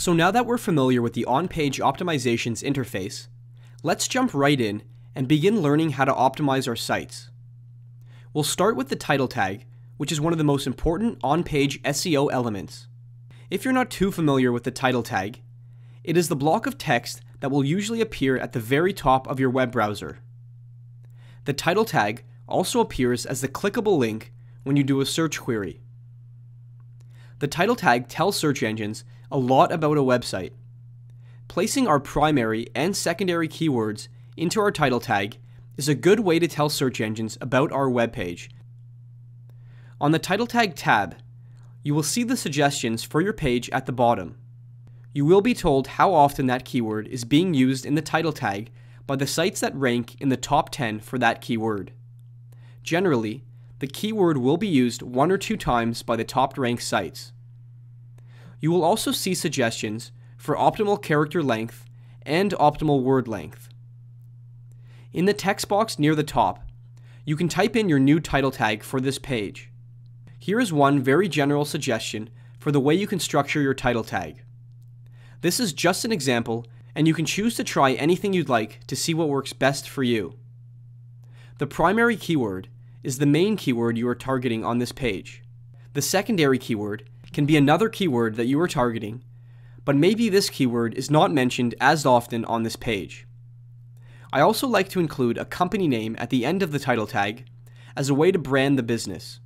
So now that we're familiar with the on-page optimizations interface, let's jump right in and begin learning how to optimize our sites. We'll start with the title tag, which is one of the most important on-page SEO elements. If you're not too familiar with the title tag, it is the block of text that will usually appear at the very top of your web browser. The title tag also appears as the clickable link when you do a search query. The title tag tells search engines a lot about a website. Placing our primary and secondary keywords into our title tag is a good way to tell search engines about our web page. On the title tag tab, you will see the suggestions for your page at the bottom. You will be told how often that keyword is being used in the title tag by the sites that rank in the top 10 for that keyword. Generally, the keyword will be used one or two times by the top ranked sites. You will also see suggestions for optimal character length and optimal word length. In the text box near the top, you can type in your new title tag for this page. Here is one very general suggestion for the way you can structure your title tag. This is just an example, and you can choose to try anything you'd like to see what works best for you. The primary keyword is the main keyword you are targeting on this page. The secondary keyword can be another keyword that you are targeting, but maybe this keyword is not mentioned as often on this page. I also like to include a company name at the end of the title tag as a way to brand the business.